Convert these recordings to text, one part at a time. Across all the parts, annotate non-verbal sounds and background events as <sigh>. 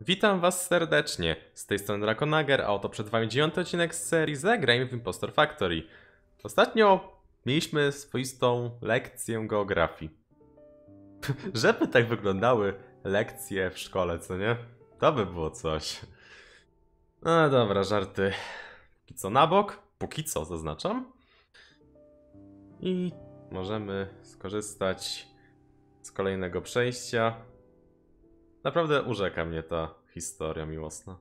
Witam was serdecznie. Z tej strony Drakonager, a oto przed wami dziewiąty odcinek z serii Zagrajmy w Impostor Factory. Ostatnio mieliśmy swoistą lekcję geografii. <laughs> Żeby tak wyglądały lekcje w szkole, co nie? To by było coś. No dobra, żarty. Póki co na bok, póki co zaznaczam. I możemy skorzystać z kolejnego przejścia. Naprawdę urzeka mnie ta historia miłosna.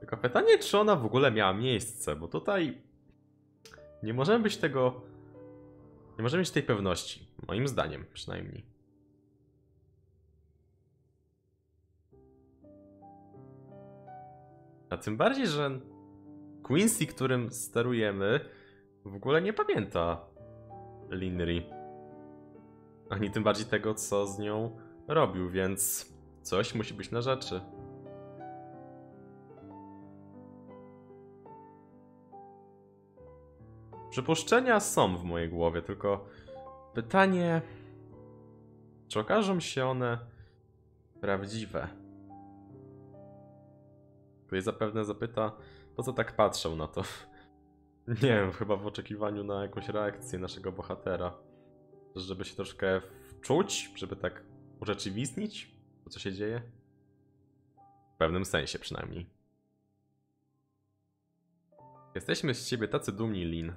Tylko pytanie, czy ona w ogóle miała miejsce, bo tutaj nie możemy być tego. Nie możemy mieć tej pewności. Moim zdaniem, przynajmniej. A tym bardziej, że Quincy, którym sterujemy, w ogóle nie pamięta Linry. Ani tym bardziej tego, co z nią robił, więc coś musi być na rzeczy. Przypuszczenia są w mojej głowie, tylko pytanie, czy okażą się one prawdziwe? Tutaj zapewne zapyta, po co tak patrzą na to. <laughs> Nie wiem, chyba w oczekiwaniu na jakąś reakcję naszego bohatera. Żeby się troszkę wczuć, żeby tak urzeczywistnić to, co się dzieje. W pewnym sensie przynajmniej. Jesteśmy z ciebie tacy dumni, Lin.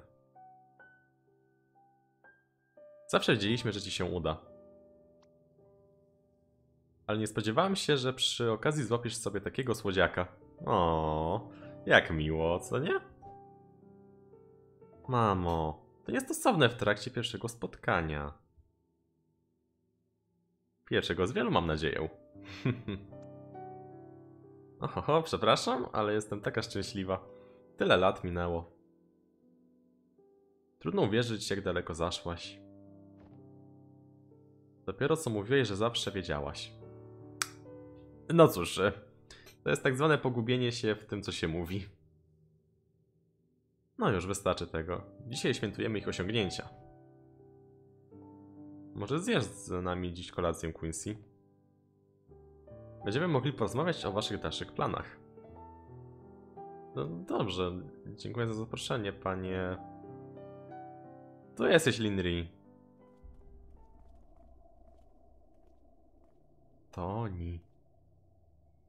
Zawsze wiedzieliśmy, że ci się uda. Ale nie spodziewałem się, że przy okazji złapiesz sobie takiego słodziaka. O, jak miło, co nie? Mamo, to niestosowne w trakcie pierwszego spotkania. Pierwszego z wielu, mam nadzieję. <laughs> Oho, przepraszam, ale jestem taka szczęśliwa. Tyle lat minęło. Trudno uwierzyć, jak daleko zaszłaś. Dopiero co mówiłeś, że zawsze wiedziałaś. No cóż, to jest tak zwane pogubienie się w tym, co się mówi. No już wystarczy tego. Dzisiaj świętujemy ich osiągnięcia. Może zjesz z nami dziś kolację, Quincy? Będziemy mogli porozmawiać o waszych dalszych planach. No dobrze, dziękuję za zaproszenie, panie... Tu jesteś, Linry. Toni.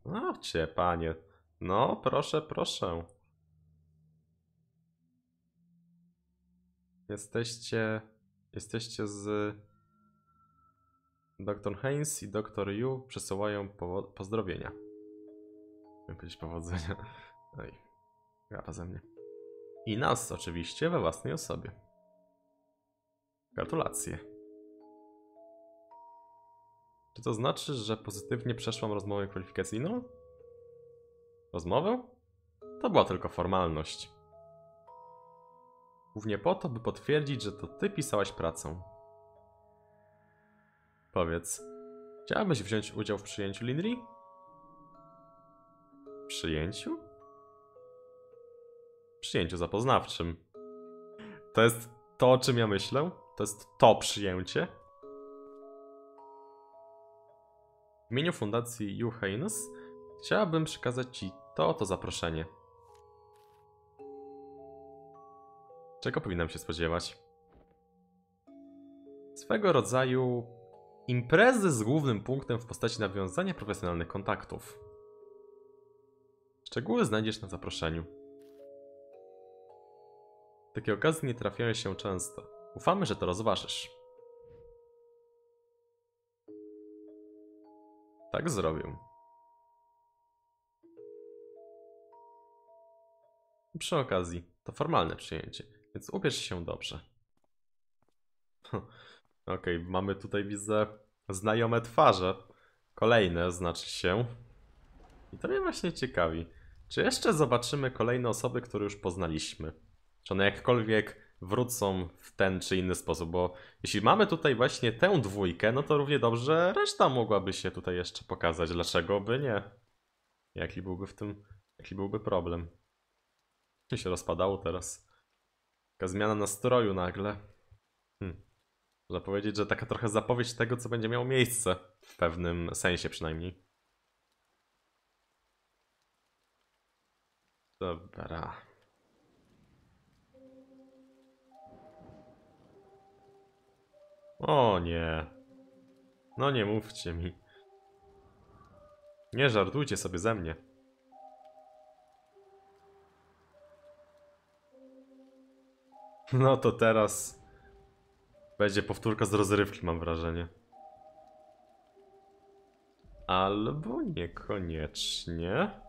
No cię, panie. No, proszę, proszę. Jesteście... Jesteście z... Dr. Haynes i Dr. Yu przesyłają po pozdrowienia. Miałem powiedzieć powodzenia. <laughs> Oj, gapa ze mnie. I nas oczywiście we własnej osobie. Gratulacje. Czy to znaczy, że pozytywnie przeszłam rozmowę kwalifikacyjną? Rozmowę? To była tylko formalność. Głównie po to, by potwierdzić, że to ty pisałaś pracę. Powiedz, chciałabyś wziąć udział w przyjęciu Linry? Przyjęciu? Przyjęciu zapoznawczym. To jest to, o czym ja myślę? To jest to przyjęcie? W imieniu Fundacji Haynes chciałabym przekazać Ci to oto zaproszenie. Czego powinnam się spodziewać? Swego rodzaju Imprezy z głównym punktem w postaci nawiązania profesjonalnych kontaktów. Szczegóły znajdziesz na zaproszeniu. Takie okazje nie trafiają się często. Ufamy, że to rozważysz. Tak zrobię. Przy okazji, to formalne przyjęcie, więc ubierz się dobrze. Okej, okay, mamy tutaj, widzę, znajome twarze. Kolejne, znaczy się. I to mnie właśnie ciekawi. Czy jeszcze zobaczymy kolejne osoby, które już poznaliśmy? Czy one jakkolwiek wrócą w ten czy inny sposób? Bo jeśli mamy tutaj właśnie tę dwójkę, no to równie dobrze reszta mogłaby się tutaj jeszcze pokazać. Dlaczego by nie? Jaki byłby w tym, jaki byłby problem? Co się rozpadało teraz? Taka zmiana nastroju nagle. Hmm. Można powiedzieć, że taka trochę zapowiedź tego, co będzie miało miejsce. W pewnym sensie przynajmniej. Dobra. O nie. No nie mówcie mi. Nie żartujcie sobie ze mnie. No to teraz będzie powtórka z rozrywki, mam wrażenie. Albo niekoniecznie.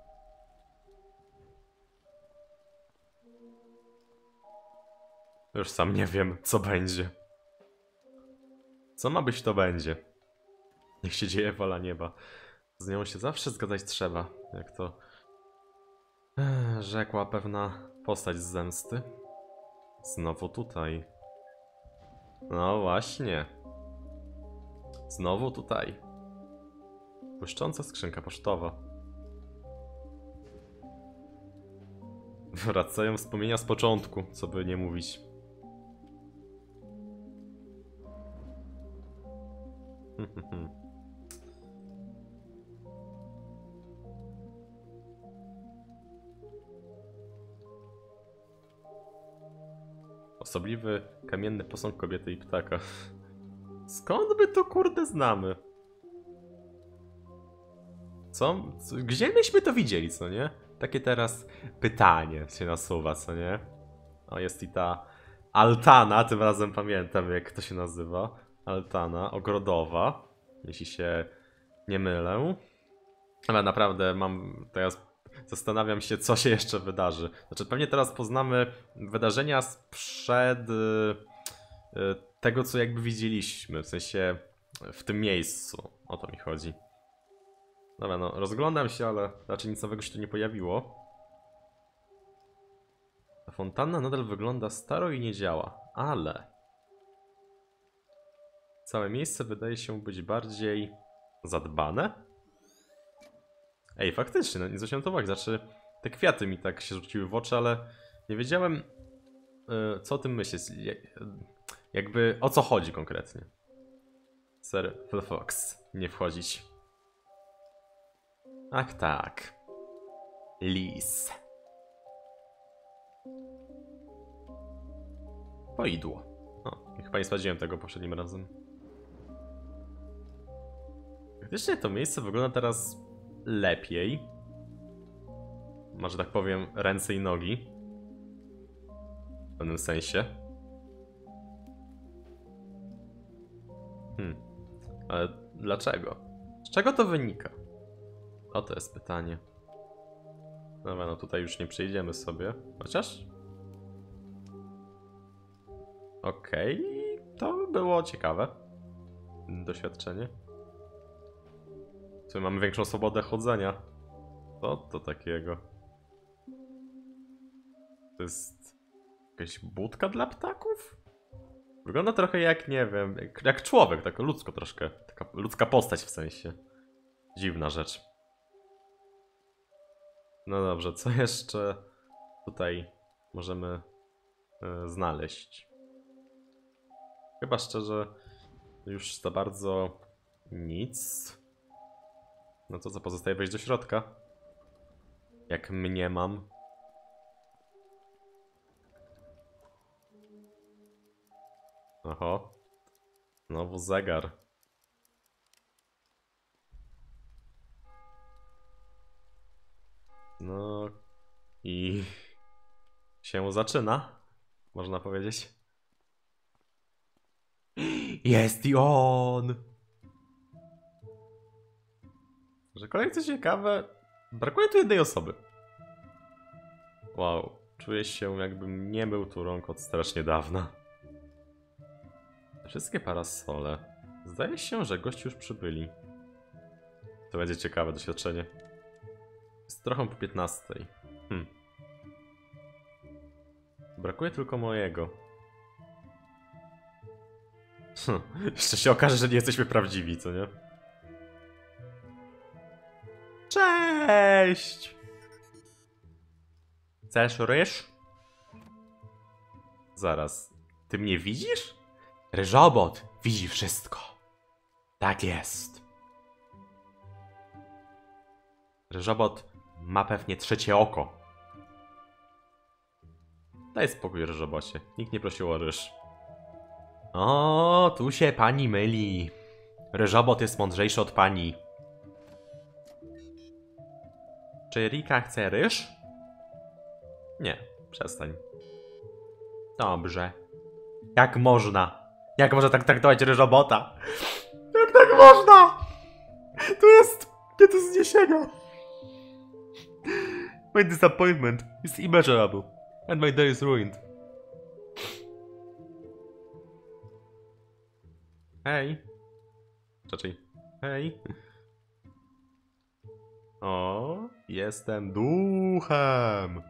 Już sam nie wiem, co będzie. Co ma być, to będzie. Niech się dzieje wola nieba. Z nią się zawsze zgadzać trzeba, jak to eh, rzekła pewna postać z zemsty. Znowu tutaj. No właśnie. Znowu tutaj. Błyszcząca skrzynka pocztowa. Wracają wspomnienia z początku, co by nie mówić. Osobliwy kamienny posąg kobiety i ptaka. Skąd my to kurde znamy? Co? Gdzie myśmy to widzieli, co nie? Takie teraz pytanie się nasuwa, co nie? O, jest i ta altana, tym razem pamiętam jak to się nazywa. Altana, ogrodowa, jeśli się nie mylę. Ale naprawdę mam teraz zastanawiam się, co się jeszcze wydarzy. Znaczy, pewnie teraz poznamy wydarzenia sprzed y, y, tego, co jakby widzieliśmy, w sensie w tym miejscu. O to mi chodzi. Dobra, no rozglądam się, ale raczej nic nowego się tu nie pojawiło. Ta fontanna nadal wygląda staro i nie działa, ale... Całe miejsce wydaje się być bardziej zadbane? Ej, faktycznie, no nie zwróciłem to uwagi, znaczy te kwiaty mi tak się rzuciły w oczy, ale nie wiedziałem yy, co o tym myśleć, jakby o co chodzi konkretnie. Sir Fox, nie wchodzić. Ach tak. Lis. Poidło. O, chyba nie sprawdziłem tego poprzednim razem. Faktycznie to miejsce wygląda teraz lepiej. Może tak powiem, ręce i nogi. W pewnym sensie. Hmm. Ale dlaczego? Z czego to wynika? O, to jest pytanie. Dobra, no tutaj już nie przejdziemy sobie. Chociaż... Okej, okay. to było ciekawe. Doświadczenie. Tutaj mamy większą swobodę chodzenia. Co to takiego? To jest jakaś budka dla ptaków? Wygląda trochę jak, nie wiem, jak, jak człowiek, tak ludzko troszkę. Taka ludzka postać w sensie. Dziwna rzecz. No dobrze, co <laughs> jeszcze tutaj możemy y, znaleźć? Chyba szczerze już za bardzo nic. No to co, pozostaje wejść do środka? Jak mnie mam. Oho. Znowu zegar. No i się zaczyna, można powiedzieć. <gasps> Jest i on! Że kolejne co ciekawe, brakuje tu jednej osoby. Wow, czuję się jakbym nie był tu rąk od strasznie dawna. Wszystkie parasole. Zdaje się, że gości już przybyli. To będzie ciekawe doświadczenie. Jest trochę po 15. Hmm. Brakuje tylko mojego. Hm. <laughs> Jeszcze się okaże, że nie jesteśmy prawdziwi, co nie? Cześć! Chcesz ryż? Zaraz. Ty mnie widzisz? Ryżobot widzi wszystko. Tak jest. Ryżobot ma pewnie trzecie oko. Daj spokój, ryżobocie. Nikt nie prosił o ryż. O, tu się pani myli. Ryżobot jest mądrzejszy od pani. Czy Rika chce ryż? Nie, przestań. Dobrze. Jak można? Jak można tak traktować ryżobota? Jak tak można? To jest nie do zniesienia. My disappointment is immeasurable. And my day is ruined. Hej. Raczej. Hej. O, jestem duchem.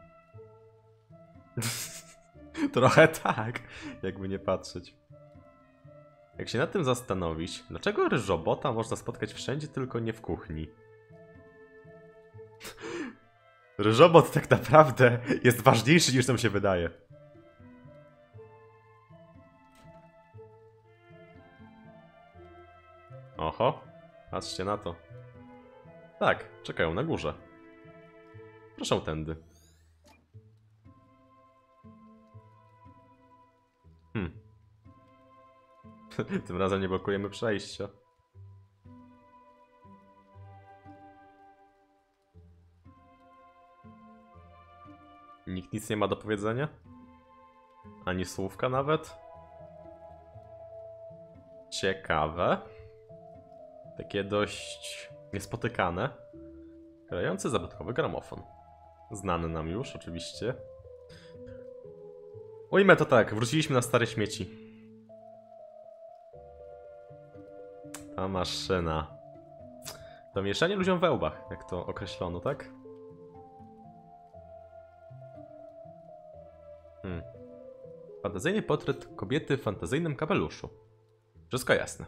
<laughs> Trochę tak, jakby nie patrzeć. Jak się nad tym zastanowić, dlaczego ryżobota można spotkać wszędzie, tylko nie w kuchni? <laughs> Ryżobot tak naprawdę jest ważniejszy niż nam się wydaje. Oho, patrzcie na to. Tak, czekają na górze. Proszę tędy. Hmm. <laughs> Tym razem nie blokujemy przejścia. Nikt nic nie ma do powiedzenia? Ani słówka nawet? Ciekawe. Takie dość niespotykane. Grający zabytkowy gramofon. Znany nam już, oczywiście. Ujmę to tak, wróciliśmy na stare śmieci. Ta maszyna. To mieszanie ludziom we łbach, jak to określono, tak? Hmm. Fantazyjny portret kobiety w fantazyjnym kapeluszu. Wszystko jasne.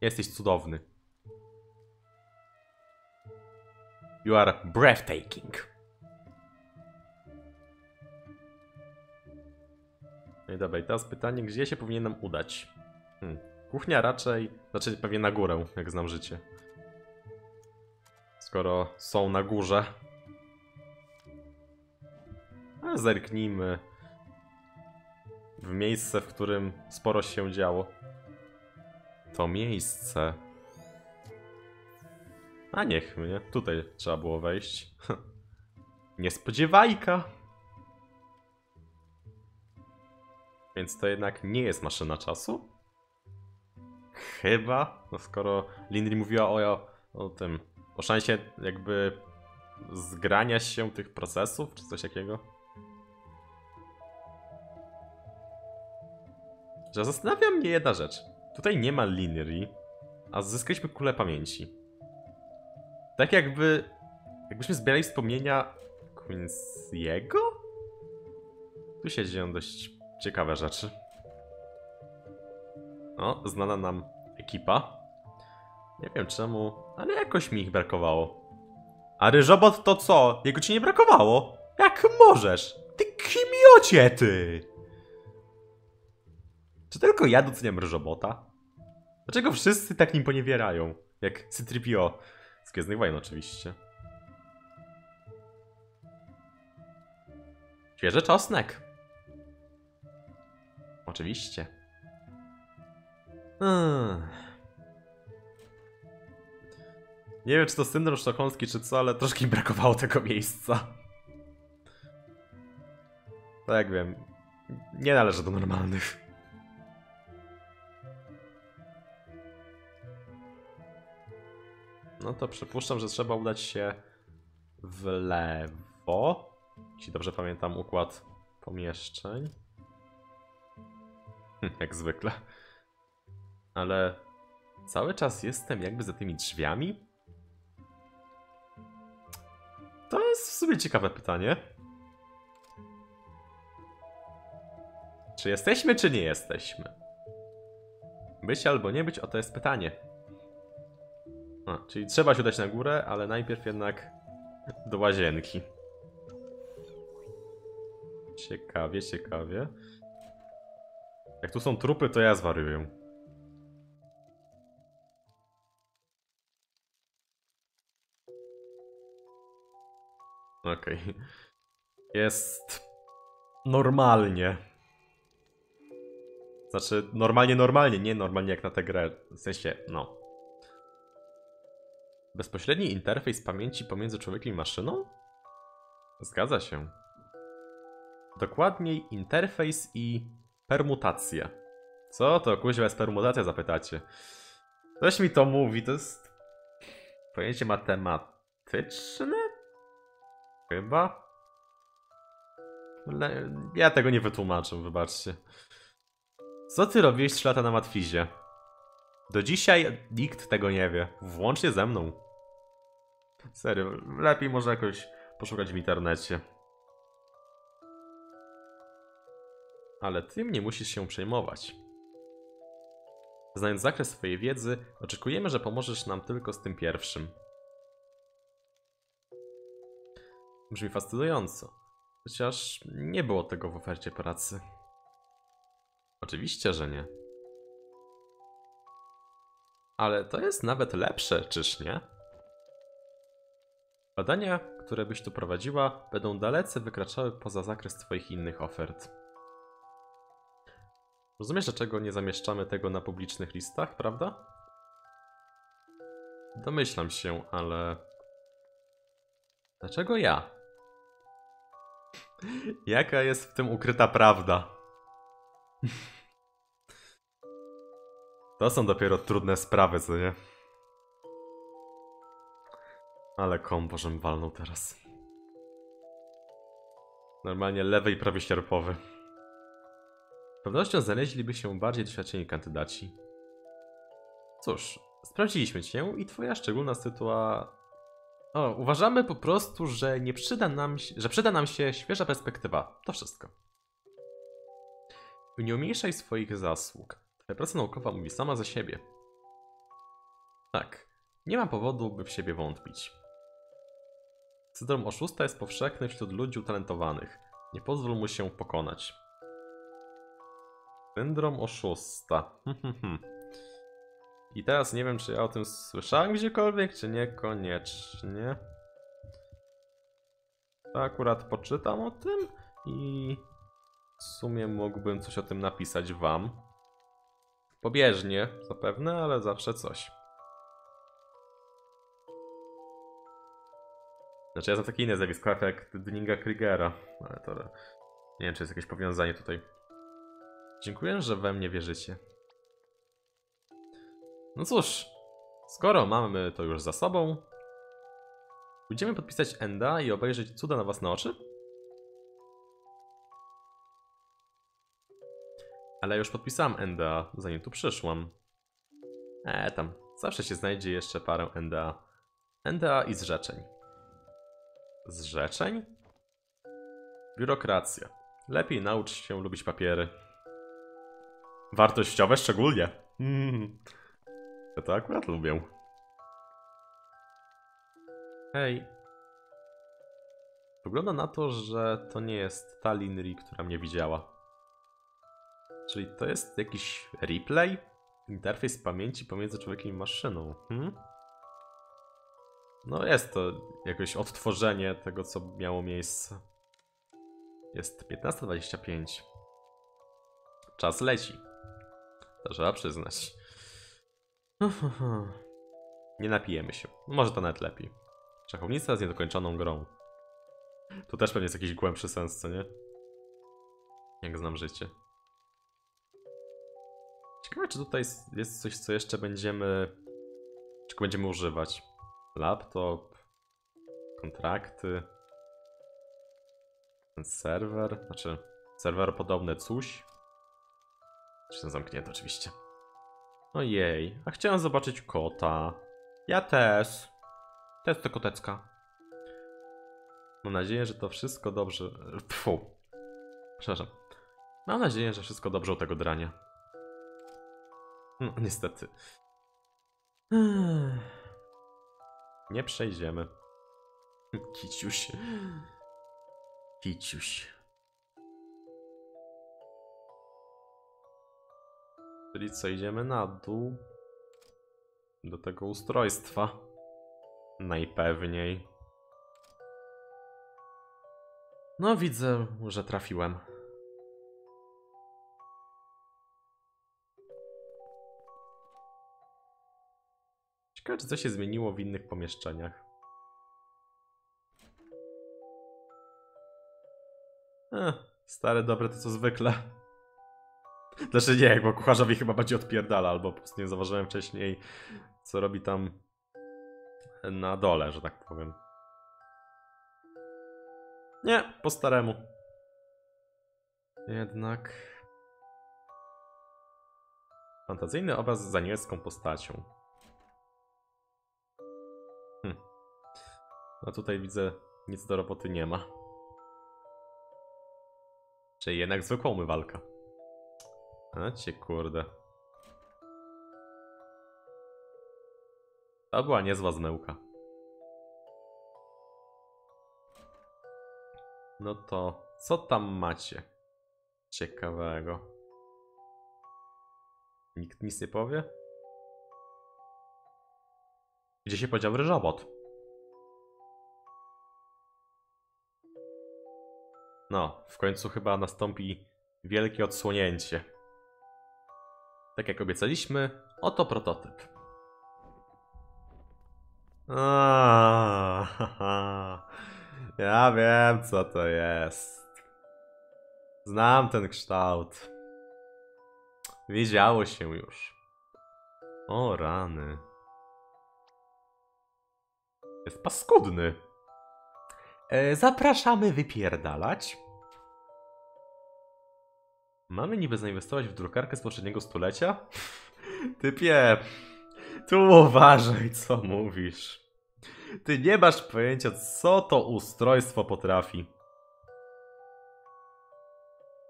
Jesteś cudowny. You are breathtaking. No i dobra, i teraz pytanie, gdzie się powinienem udać? Hmm. Kuchnia raczej, znaczy pewnie na górę, jak znam życie. Skoro są na górze. A zerknijmy w miejsce, w którym sporo się działo. To miejsce. A niech mnie, tutaj trzeba było wejść. <laughs> Niespodziewajka! Więc to jednak nie jest maszyna czasu? Chyba, no skoro Lindri mówiła o, o tym, o szansie jakby zgrania się tych procesów, czy coś takiego. Że zastanawia mnie jedna rzecz. Tutaj nie ma Linri, a zyskaliśmy kulę pamięci. Tak jakby... Jakbyśmy zbierali wspomnienia Quincy'ego? Tu się dzieją dość ciekawe rzeczy. O, znana nam ekipa. Nie wiem czemu, ale jakoś mi ich brakowało. A ryżobot to co? Jego ci nie brakowało? Jak możesz? Ty kimiocie, ty! Czy tylko ja doceniam ryżobota? Dlaczego wszyscy tak nim poniewierają? Jak Cytripio z Gwiezdnych Wojen oczywiście. Świeży czosnek. Oczywiście. Hmm. Nie wiem, czy to syndrom sztokholmski, czy co, ale troszkę brakowało tego miejsca. Tak wiem. Nie należy do normalnych. No to przypuszczam, że trzeba udać się w lewo. Jeśli dobrze pamiętam układ pomieszczeń. <laughs> Jak zwykle. Ale cały czas jestem jakby za tymi drzwiami? To jest w sumie ciekawe pytanie. Czy jesteśmy, czy nie jesteśmy? Być albo nie być, o to jest pytanie. A, czyli trzeba się udać na górę, ale najpierw jednak do łazienki. Ciekawie, ciekawie. Jak tu są trupy, to ja zwariuję. Okej. jest normalnie. Znaczy, normalnie, normalnie, nie normalnie jak na tę grę. W sensie, no. Bezpośredni interfejs pamięci pomiędzy człowiekiem i maszyną? Zgadza się. Dokładniej interfejs i permutacje. Co to kuźwa jest permutacja, zapytacie? Ktoś mi to mówi, to jest pojęcie matematyczne? Chyba? Le... Ja tego nie wytłumaczę, wybaczcie. Co ty robiłeś 3 lata na Matwizie? Do dzisiaj nikt tego nie wie, włącznie ze mną. Serio, lepiej może jakoś poszukać w internecie. Ale tym nie musisz się przejmować. Znając zakres swojej wiedzy, oczekujemy, że pomożesz nam tylko z tym pierwszym. Brzmi fascynująco. Chociaż nie było tego w ofercie pracy. Oczywiście, że nie. Ale to jest nawet lepsze, czyż nie? Badania, które byś tu prowadziła, będą dalece wykraczały poza zakres Twoich innych ofert. Rozumiesz, dlaczego nie zamieszczamy tego na publicznych listach, prawda? Domyślam się, ale. Dlaczego ja? <laughs> Jaka jest w tym ukryta prawda? <laughs> To są dopiero trudne sprawy, co nie? Ale kombo, żem walnął teraz. Normalnie lewy i prawy sierpowy. Z pewnością znaleźliby się bardziej doświadczeni kandydaci. Cóż, sprawdziliśmy cię i twoja szczególna sytuacja... O, uważamy po prostu, że nie przyda nam się, że przyda nam się świeża perspektywa. To wszystko. Nie umniejszaj swoich zasług. Twoja praca naukowa mówi sama za siebie. Tak, nie ma powodu, by w siebie wątpić. Syndrom oszusta jest powszechny wśród ludzi utalentowanych. Nie pozwól mu się pokonać. Syndrom oszusta. I teraz nie wiem, czy ja o tym słyszałem gdziekolwiek, czy niekoniecznie. Akurat poczytam o tym i w sumie mógłbym coś o tym napisać wam. Pobieżnie, zapewne, ale zawsze coś. Znaczy ja znam takie inne zjawisko jak Dunninga Kriegera, ale to nie wiem, czy jest jakieś powiązanie tutaj. Dziękuję, że we mnie wierzycie. No cóż, skoro mamy to już za sobą, pójdziemy podpisać Enda i obejrzeć cuda na własne oczy? Ale już podpisałem Enda, zanim tu przyszłam. E, tam, zawsze się znajdzie jeszcze parę NDA. NDA i zrzeczeń. Zrzeczeń? Biurokracja. Lepiej naucz się lubić papiery. Wartościowe szczególnie. Mm. Ja to akurat lubię. Hej. Wygląda na to, że to nie jest ta Linri, która mnie widziała. Czyli to jest jakiś replay? Interfejs pamięci pomiędzy człowiekiem i maszyną. Hmm? No jest to jakoś odtworzenie tego, co miało miejsce. Jest 15.25. Czas leci. To trzeba przyznać. Nie napijemy się. Może to nawet lepiej. Szachownica z niedokończoną grą. Tu też pewnie jest jakiś głębszy sens, co nie? Jak znam życie. Ciekawe, czy tutaj jest coś, co jeszcze będziemy... Czego będziemy używać. Laptop. Kontrakty. Ten serwer. Znaczy, serwer podobny coś. Ten zamknięty oczywiście. Ojej, a chciałem zobaczyć kota. Ja też. Też to kotecka. Mam nadzieję, że to wszystko dobrze... Pfu. Przepraszam. Mam nadzieję, że wszystko dobrze u tego drania. No, niestety. Nie przejdziemy. Kiciuś. Kiciuś. Czyli co, idziemy na dół do tego ustrojstwa. No widzę, że trafiłem. Ciekawe, czy coś się zmieniło w innych pomieszczeniach. Eh, stare dobre to co zwykle. Znaczy nie, bo kucharzowi chyba bardziej odpierdala, albo po prostu nie zauważyłem wcześniej, co robi tam na dole, że tak powiem. Nie, po staremu. Jednak... Fantazyjny obraz z anielską postacią. No tutaj widzę, nic do roboty nie ma. Czyli jednak zwykła umywalka. A cię kurde. To była niezła zmyłka. No to co tam macie ciekawego? Nikt nic nie powie? Gdzie się podział ryżobot? No, w końcu chyba nastąpi wielkie odsłonięcie. Tak jak obiecaliśmy, oto prototyp. Aaaa, <laughs> ja wiem co to jest. Znam ten kształt. Wiedziało się już. O rany. Jest paskudny. E, zapraszamy wypierdalać. Mamy niby zainwestować w drukarkę z poprzedniego stulecia? <laughs> Typie, tu uważaj co mówisz. Ty nie masz pojęcia co to ustrojstwo potrafi.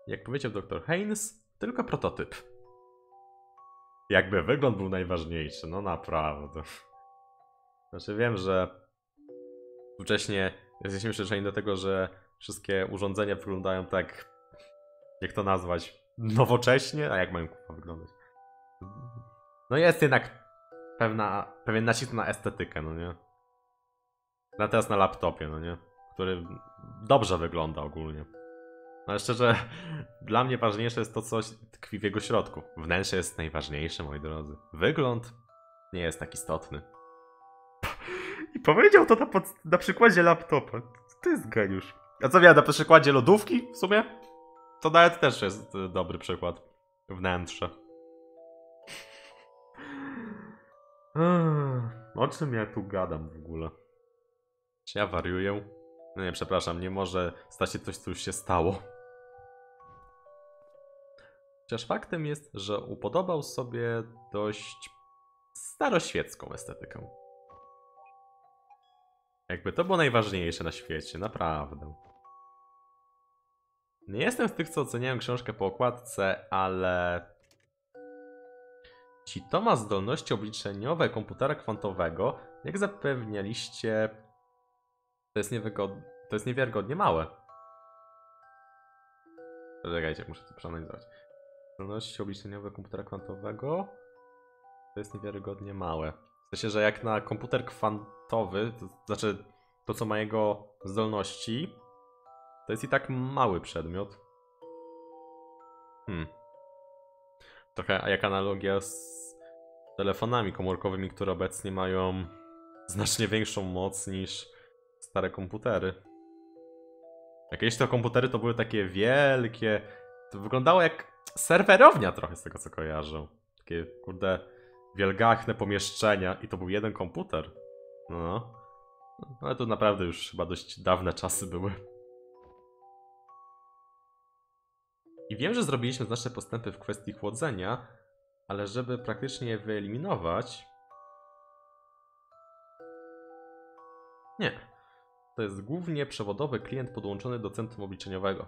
Jak powiedział dr Haynes, tylko prototyp. Jakby wygląd był najważniejszy, no naprawdę. <laughs> Znaczy wiem, że współcześnie jesteśmy przyzwyczajeni do tego, że wszystkie urządzenia wyglądają tak, jak to nazwać, nowocześnie, a jak mają kurwa wyglądać? No jest jednak pewna, pewien nacisk na estetykę, no nie? Na teraz na laptopie, no nie? Który dobrze wygląda ogólnie. No szczerze, <laughs> dla mnie ważniejsze jest to, co tkwi w jego środku. Wnętrze jest najważniejsze, moi drodzy. Wygląd nie jest tak istotny. I powiedział to na, pod, na przykładzie laptopa. To jest geniusz. A co wiem, na przykładzie lodówki w sumie? To nawet też jest y, dobry przykład. Wnętrze. O czym ja tu gadam w ogóle? Czy ja wariuję? No nie, przepraszam, nie może stać się coś, co już się stało. Chociaż faktem jest, że upodobał sobie dość staroświecką estetykę. Jakby to było najważniejsze na świecie, naprawdę. Nie jestem z tych, co oceniają książkę po okładce, ale... Ci to ma zdolności obliczeniowe komputera kwantowego, jak zapewnialiście, to jest, niewygodne, to jest niewiarygodnie małe. Czekajcie, muszę to przeanalizować. Zdolności obliczeniowe komputera kwantowego to jest niewiarygodnie małe. W sensie, że jak na komputer kwantowy, to znaczy to co ma jego zdolności, to jest i tak mały przedmiot. Hmm. Trochę jak analogia z telefonami komórkowymi, które obecnie mają znacznie większą moc niż stare komputery. Jakieś to komputery to były takie wielkie. To wyglądało jak serwerownia trochę z tego co kojarzę. Takie kurde wielgachne pomieszczenia i to był jeden komputer. No ale to naprawdę już chyba dość dawne czasy były. I wiem, że zrobiliśmy znaczne postępy w kwestii chłodzenia, ale żeby praktycznie wyeliminować... Nie. To jest głównie przewodowy klient podłączony do centrum obliczeniowego.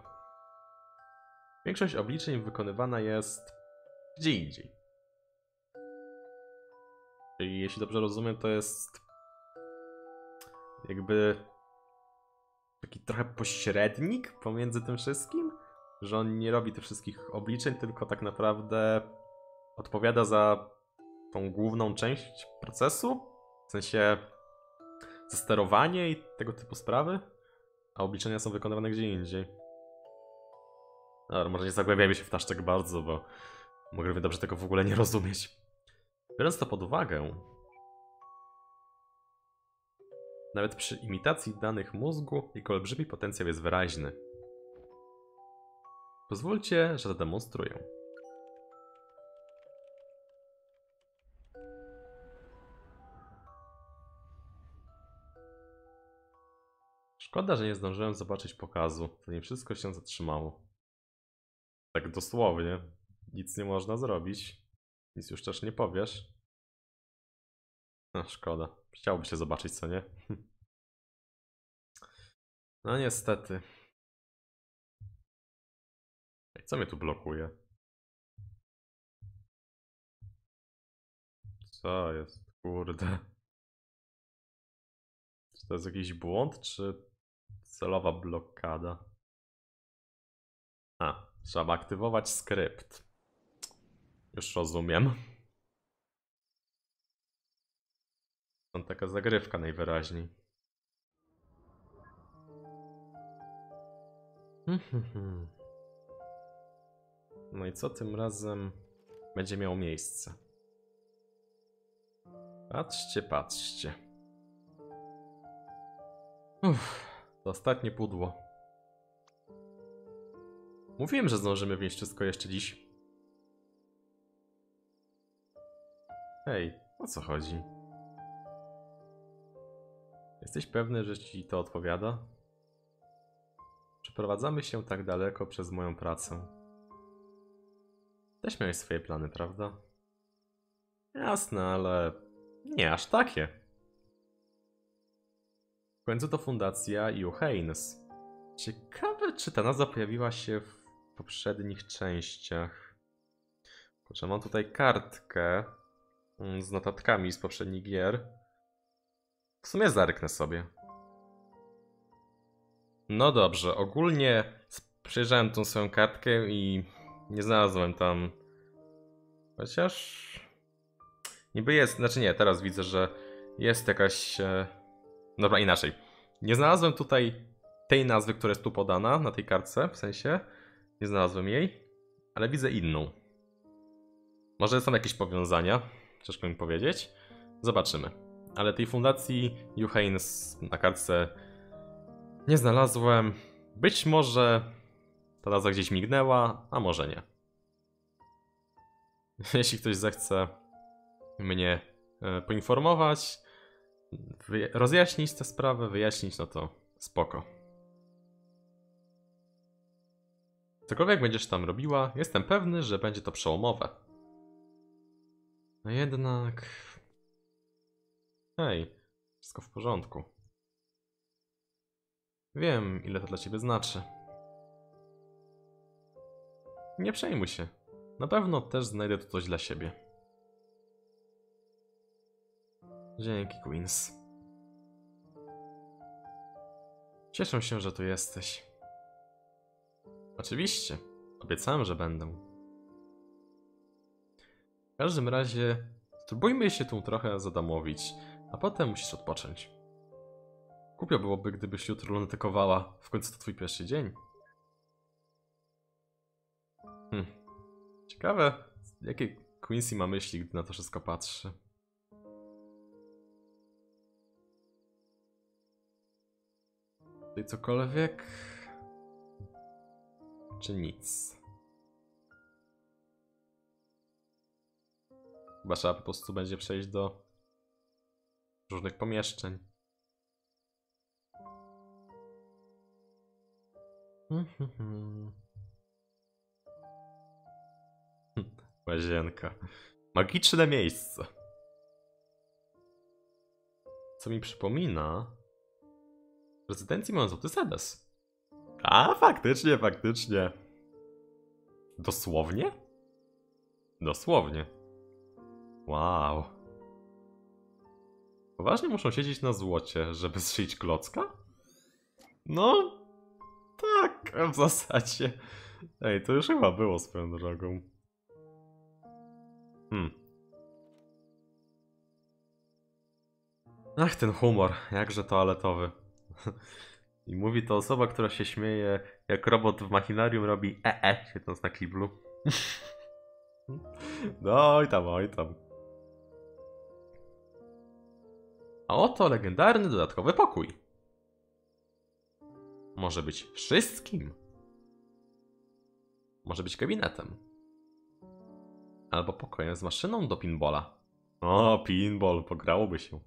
Większość obliczeń wykonywana jest gdzie indziej. Czyli jeśli dobrze rozumiem, to jest jakby taki trochę pośrednik pomiędzy tym wszystkim że on nie robi tych wszystkich obliczeń, tylko tak naprawdę odpowiada za tą główną część procesu, w sensie za sterowanie i tego typu sprawy. a obliczenia są wykonywane gdzie indziej. Dobra, może nie zagłębiajmy się w taszczek bardzo, bo mogę dobrze tego w ogóle nie rozumieć. Biorąc to pod uwagę, nawet przy imitacji danych mózgu jego olbrzymi potencjał jest wyraźny. Pozwólcie, że zademonstruję. Szkoda, że nie zdążyłem zobaczyć pokazu, nie wszystko się zatrzymało. Tak dosłownie. Nic nie można zrobić. Nic już też nie powiesz. No szkoda. Chciałby się zobaczyć, co nie? <laughs> No niestety. Co mnie tu blokuje? Co jest? Kurde. Czy to jest jakiś błąd, czy celowa blokada? A, trzeba aktywować skrypt. Już rozumiem. To taka zagrywka najwyraźniej. No i co tym razem będzie miało miejsce? Patrzcie, patrzcie. Uff, to ostatnie pudło. Mówiłem, że zdążymy wnieść wszystko jeszcze dziś. Hej, o co chodzi? Jesteś pewny, że ci to odpowiada? Przeprowadzamy się tak daleko przez moją pracę. Też miałeś swoje plany, prawda? Jasne, ale nie aż takie. W końcu to fundacja Juheinz. Ciekawe, czy ta nazwa pojawiła się w poprzednich częściach. Kurczę, mam tutaj kartkę mm, z notatkami z poprzednich gier. W sumie zerknę sobie. No dobrze, ogólnie przejrzałem tą swoją kartkę i nie znalazłem tam. Chociaż. Niby jest, znaczy nie, teraz widzę, że jest jakaś. E... Dobra, inaczej. Nie znalazłem tutaj tej nazwy, która jest tu podana na tej kartce, w sensie. Nie znalazłem jej, ale widzę inną. Może są jakieś powiązania, ciężko mi powiedzieć. Zobaczymy ale tej fundacji Juheinz na kartce nie znalazłem. Być może ta nazwa gdzieś mignęła, a może nie. <laughs> Jeśli ktoś zechce mnie e, poinformować, rozjaśnić tę sprawę, wyjaśnić, no to spoko. Cokolwiek będziesz tam robiła, jestem pewny, że będzie to przełomowe. No jednak Hej, wszystko w porządku. Wiem, ile to dla ciebie znaczy. Nie przejmuj się. Na pewno też znajdę tu coś dla siebie. Dzięki, Queens. Cieszę się, że tu jesteś. Oczywiście. Obiecałem, że będę. W każdym razie, spróbujmy się tu trochę zadomowić. A potem musisz odpocząć. Głupio byłoby, gdybyś jutro lunatykowała. W końcu to twój pierwszy dzień. Hm. Ciekawe, jakie Quincy ma myśli, gdy na to wszystko patrzy. Tutaj cokolwiek? Czy nic? Chyba trzeba po prostu będzie przejść do różnych pomieszczeń. Łazienka. Magiczne miejsce. Co mi przypomina... W rezydencji mam złoty sedes. A, faktycznie, faktycznie. Dosłownie? Dosłownie. Wow. Poważnie muszą siedzieć na złocie, żeby zszyć klocka? No, tak, w zasadzie. Ej, to już chyba było swoją drogą. Hmm. Ach, ten humor, jakże toaletowy. <laughs> I mówi to osoba, która się śmieje, jak robot w machinarium robi ee, siedząc na kiblu. <laughs> no oj tam, oj tam. A oto legendarny dodatkowy pokój. Może być wszystkim. Może być gabinetem. Albo pokojem z maszyną do pinbola. O, pinball, pograłoby się.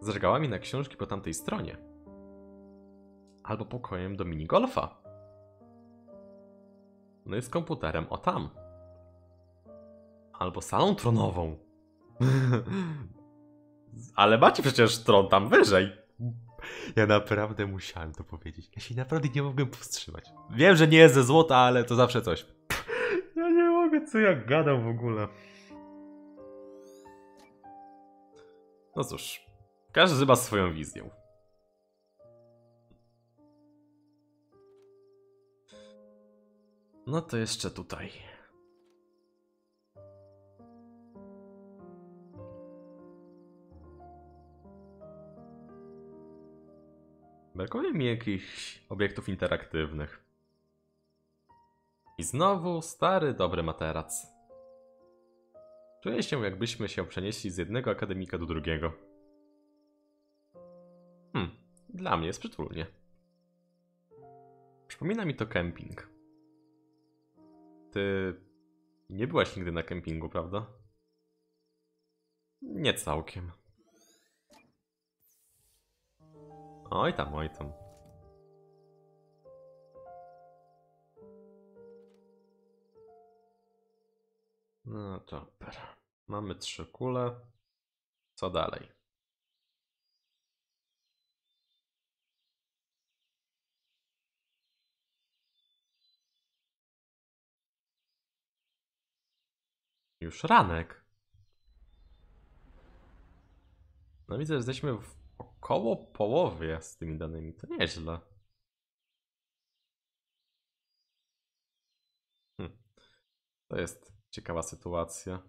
Z regałami na książki po tamtej stronie. Albo pokojem do minigolfa. No i z komputerem o tam. Albo salą tronową. <laughs> Ale macie przecież tron tam wyżej. Ja naprawdę musiałem to powiedzieć. Ja się naprawdę nie mogłem powstrzymać. Wiem, że nie jest ze złota, ale to zawsze coś. Co ja gadam w ogóle. No cóż, każdy ma swoją wizję. No to jeszcze tutaj. Brakuje mi jakichś obiektów interaktywnych. I znowu stary, dobry materac. Czuję się, jakbyśmy się przenieśli z jednego akademika do drugiego. Hmm, dla mnie jest przytulnie. Przypomina mi to kemping. Ty nie byłaś nigdy na kempingu, prawda? Nie całkiem. Oj tam, oj tam. No dobra. Mamy trzy kule. Co dalej? Już ranek. No widzę, że jesteśmy w około połowie z tymi danymi. To nieźle. Hm. To jest ciekawa sytuacja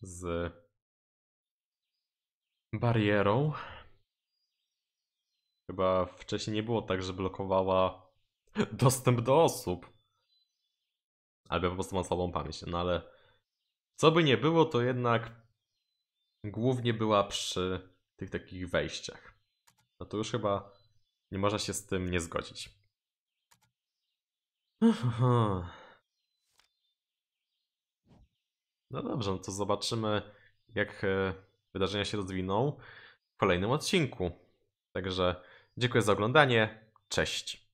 z barierą. Chyba wcześniej nie było tak, że blokowała <laughs> dostęp do osób. Albo po prostu ma słabą pamięć. No ale co by nie było, to jednak głównie była przy tych takich wejściach. No to już chyba nie można się z tym nie zgodzić. No dobrze, no to zobaczymy, jak e, wydarzenia się rozwiną w kolejnym odcinku. Także dziękuję za oglądanie. Cześć.